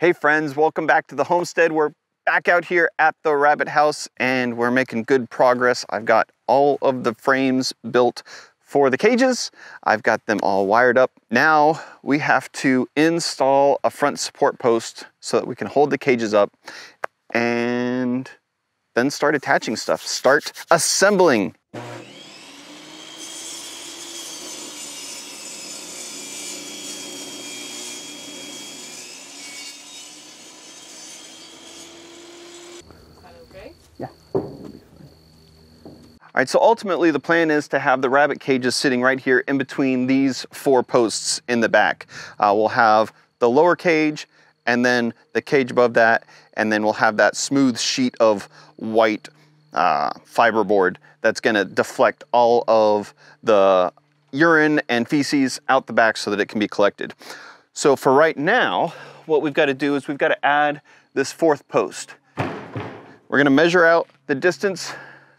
Hey friends, welcome back to the homestead. We're back out here at the rabbit house and we're making good progress. I've got all of the frames built for the cages. I've got them all wired up. Now we have to install a front support post so that we can hold the cages up and then start attaching stuff. Start assembling. All right, so ultimately the plan is to have the rabbit cages sitting right here in between these four posts in the back. Uh, we'll have the lower cage and then the cage above that, and then we'll have that smooth sheet of white uh, fiberboard that's gonna deflect all of the urine and feces out the back so that it can be collected. So for right now, what we've gotta do is we've gotta add this fourth post. We're gonna measure out the distance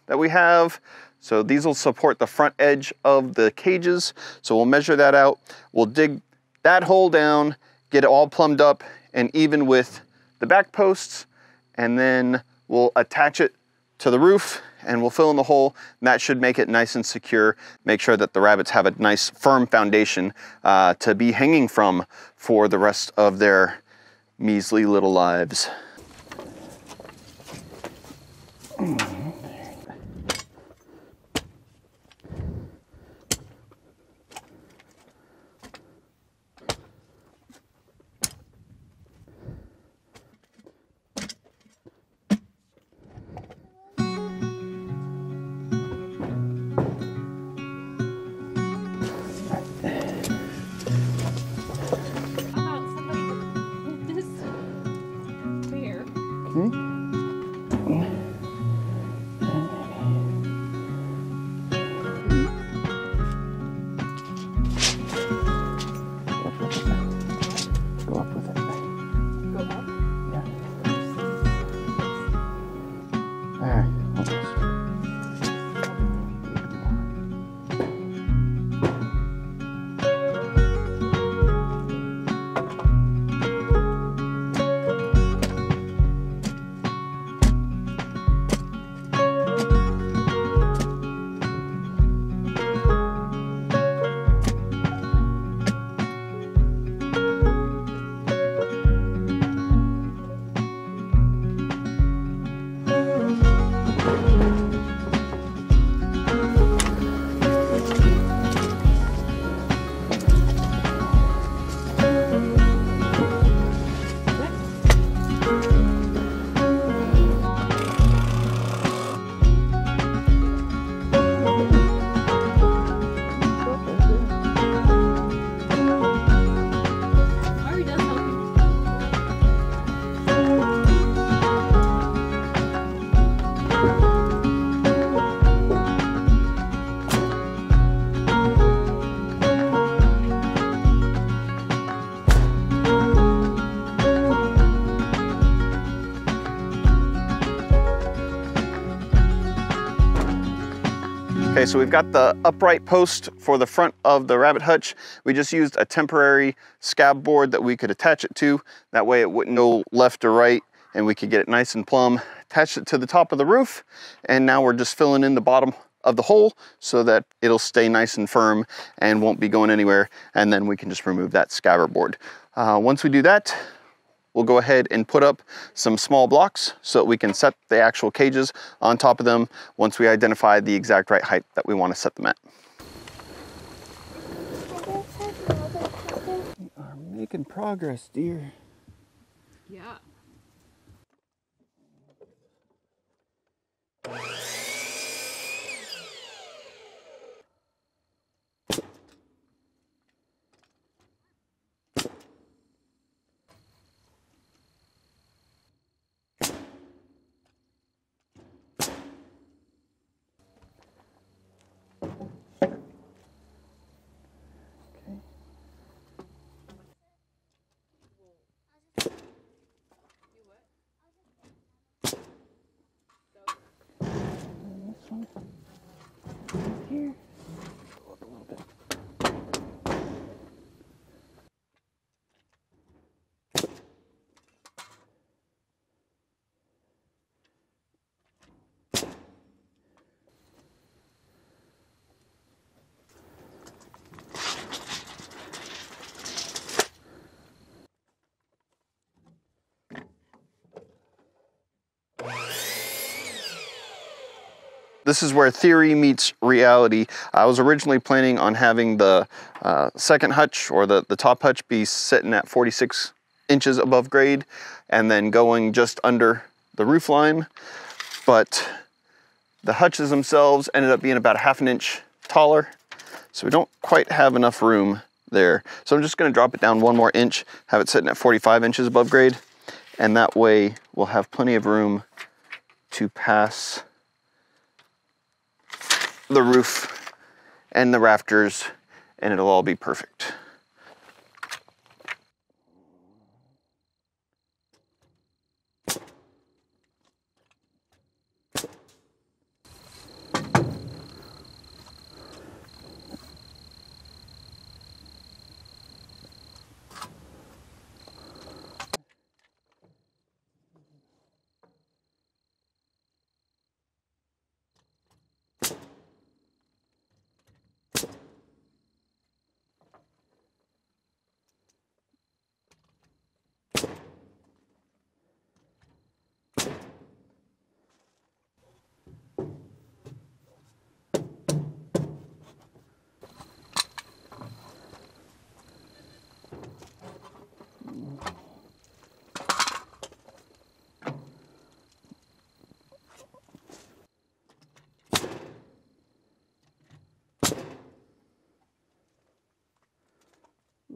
that we have. So these will support the front edge of the cages. So we'll measure that out. We'll dig that hole down, get it all plumbed up and even with the back posts, and then we'll attach it to the roof and we'll fill in the hole that should make it nice and secure make sure that the rabbits have a nice firm foundation uh, to be hanging from for the rest of their measly little lives. Okay, so we've got the upright post for the front of the rabbit hutch. We just used a temporary scab board that we could attach it to. That way it wouldn't go left or right and we could get it nice and plumb. Attach it to the top of the roof and now we're just filling in the bottom of the hole so that it'll stay nice and firm and won't be going anywhere. And then we can just remove that scabber board. Uh, once we do that, we'll go ahead and put up some small blocks so that we can set the actual cages on top of them once we identify the exact right height that we want to set them at. We are making progress, dear. Yeah. This is where theory meets reality. I was originally planning on having the uh, second hutch or the, the top hutch be sitting at 46 inches above grade and then going just under the roof line. But the hutches themselves ended up being about a half an inch taller. So we don't quite have enough room there. So I'm just gonna drop it down one more inch, have it sitting at 45 inches above grade. And that way we'll have plenty of room to pass the roof and the rafters and it'll all be perfect.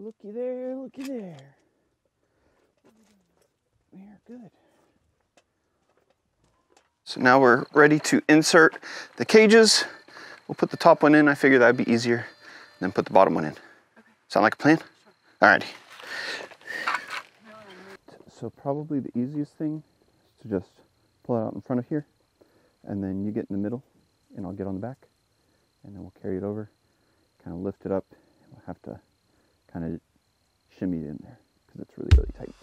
Looky there, looky there. We are good. So now we're ready to insert the cages. We'll put the top one in. I figure that'd be easier. And then put the bottom one in. Okay. Sound like a plan? Sure. Alrighty. So probably the easiest thing is to just pull it out in front of here. And then you get in the middle and I'll get on the back. And then we'll carry it over, kind of lift it up. We'll have to kind of shimmy in there because it's really, really tight.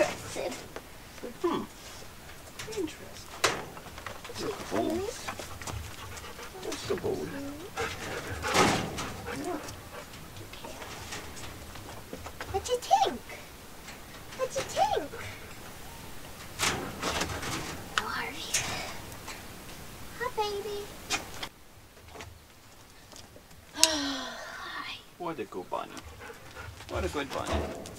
interested. Hmm. Interesting. Vegetables. Vegetables. Yeah. Okay. What do you think? What do you think? How are you? Hi, baby. Hi. What a good bunny. What a good bunny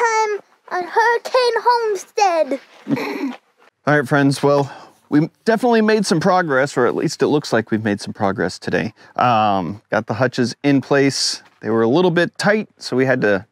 time on Hurricane Homestead. All right, friends. Well, we definitely made some progress, or at least it looks like we've made some progress today. Um, got the hutches in place. They were a little bit tight, so we had to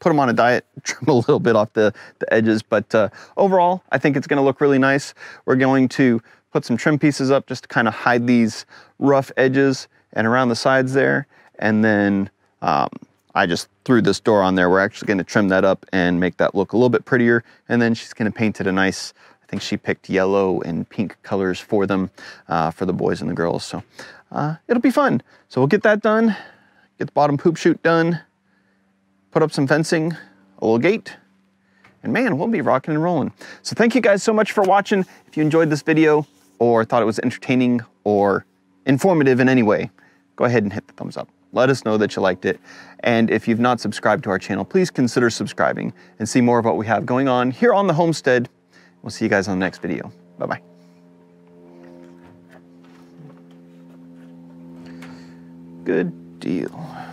put them on a diet, trim a little bit off the, the edges. But uh, overall, I think it's gonna look really nice. We're going to put some trim pieces up just to kind of hide these rough edges and around the sides there. And then um, I just threw this door on there. We're actually gonna trim that up and make that look a little bit prettier. And then she's gonna paint it a nice, I think she picked yellow and pink colors for them, uh, for the boys and the girls. So uh, it'll be fun. So we'll get that done, get the bottom poop chute done, put up some fencing, a little gate, and man, we'll be rocking and rolling. So thank you guys so much for watching. If you enjoyed this video or thought it was entertaining or informative in any way, go ahead and hit the thumbs up. Let us know that you liked it. And if you've not subscribed to our channel, please consider subscribing and see more of what we have going on here on the homestead. We'll see you guys on the next video. Bye-bye. Good deal.